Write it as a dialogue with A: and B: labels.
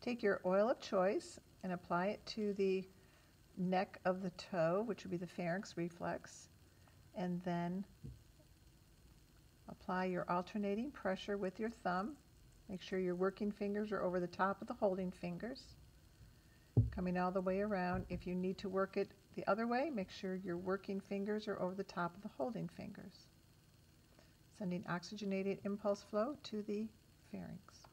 A: Take your oil of choice and apply it to the neck of the toe, which would be the pharynx reflex, and then apply your alternating pressure with your thumb. Make sure your working fingers are over the top of the holding fingers. Coming all the way around. If you need to work it the other way, make sure your working fingers are over the top of the holding fingers. Sending oxygenated impulse flow to the pharynx.